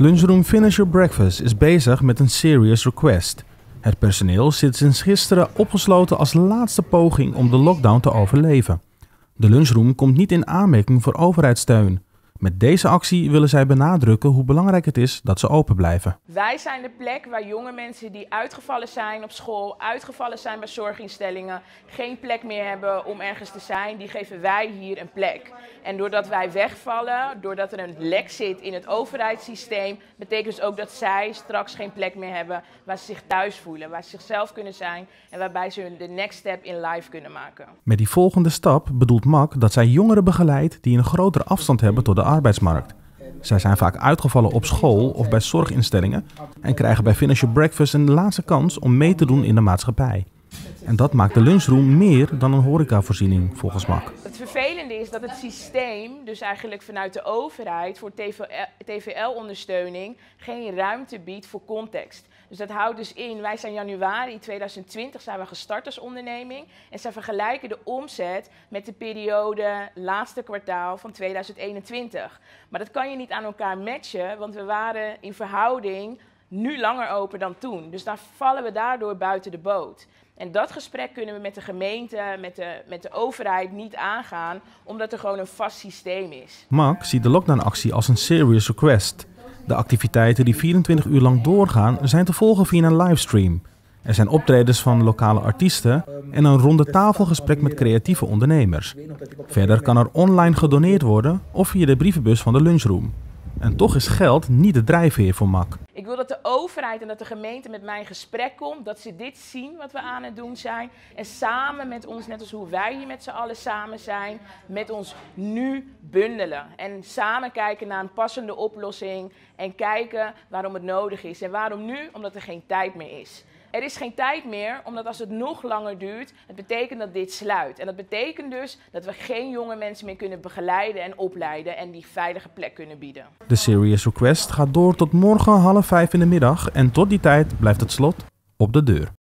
Lunchroom Finish Your Breakfast is bezig met een serious request. Het personeel zit sinds gisteren opgesloten als laatste poging om de lockdown te overleven. De lunchroom komt niet in aanmerking voor overheidssteun. Met deze actie willen zij benadrukken hoe belangrijk het is dat ze open blijven. Wij zijn de plek waar jonge mensen die uitgevallen zijn op school, uitgevallen zijn bij zorginstellingen, geen plek meer hebben om ergens te zijn, die geven wij hier een plek. En doordat wij wegvallen, doordat er een lek zit in het overheidssysteem, betekent dus ook dat zij straks geen plek meer hebben waar ze zich thuis voelen, waar ze zichzelf kunnen zijn en waarbij ze de next step in life kunnen maken. Met die volgende stap bedoelt MAC dat zij jongeren begeleidt die een grotere afstand hebben tot de arbeidsmarkt. Zij zijn vaak uitgevallen op school of bij zorginstellingen en krijgen bij Finish Your Breakfast een laatste kans om mee te doen in de maatschappij. En dat maakt de lunchroom meer dan een horecavoorziening, volgens MAC. Het vervelende is dat het systeem, dus eigenlijk vanuit de overheid voor TVL-ondersteuning, geen ruimte biedt voor context. Dus dat houdt dus in, wij zijn januari 2020 zijn we gestart als onderneming en zij vergelijken de omzet met de periode laatste kwartaal van 2021. Maar dat kan je niet aan elkaar matchen, want we waren in verhouding nu langer open dan toen. Dus dan vallen we daardoor buiten de boot. En dat gesprek kunnen we met de gemeente, met de, met de overheid niet aangaan, omdat er gewoon een vast systeem is. Mark ziet de lockdown-actie als een serious request. De activiteiten die 24 uur lang doorgaan zijn te volgen via een livestream. Er zijn optredens van lokale artiesten en een ronde tafelgesprek met creatieve ondernemers. Verder kan er online gedoneerd worden of via de brievenbus van de lunchroom. En toch is geld niet de drijfveer voor MAC. Wil dat de overheid en dat de gemeente met mij in gesprek komt, dat ze dit zien wat we aan het doen zijn. En samen met ons, net als hoe wij hier met z'n allen samen zijn, met ons nu bundelen. En samen kijken naar een passende oplossing en kijken waarom het nodig is. En waarom nu? Omdat er geen tijd meer is. Er is geen tijd meer, omdat als het nog langer duurt, het betekent dat dit sluit. En dat betekent dus dat we geen jonge mensen meer kunnen begeleiden en opleiden en die veilige plek kunnen bieden. De Serious Request gaat door tot morgen half vijf in de middag en tot die tijd blijft het slot op de deur.